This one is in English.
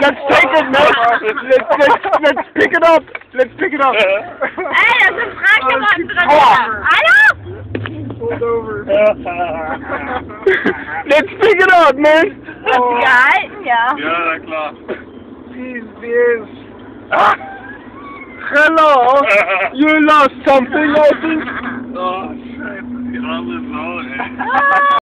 Let's take it, man. Let's, let's, let's pick it up. Let's pick it up. Ey, da sind Frankematten drin. Aua. Hallo? Pulled over. let's pick it up, man. Hast du gehalten, ja. Ja, na klar. Jeez, this. Hello. You lost something, I think. Oh, shit. Arme Sau, ey. Ah.